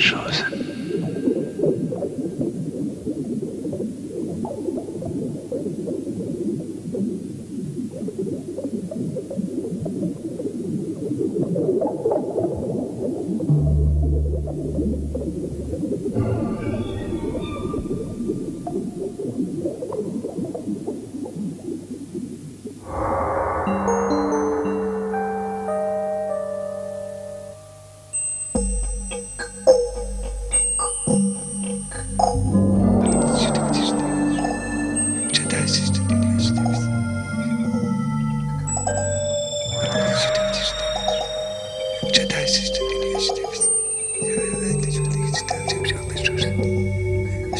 chose.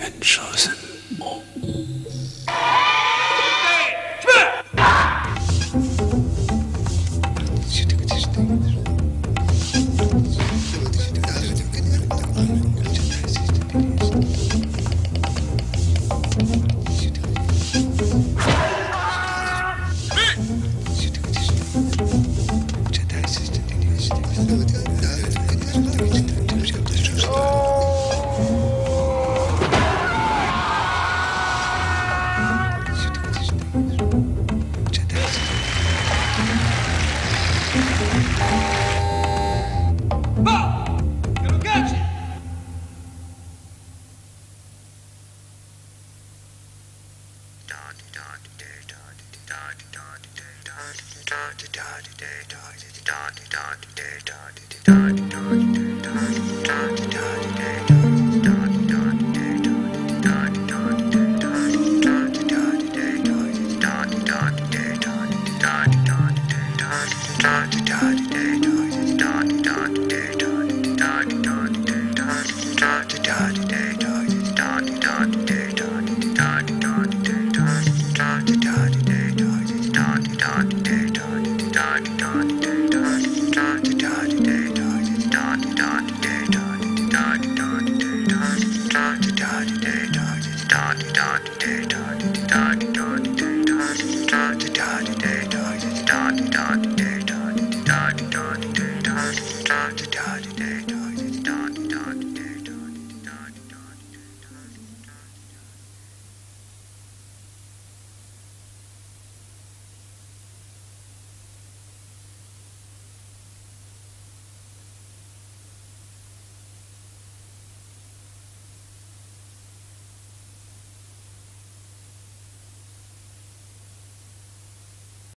and chosen. Da da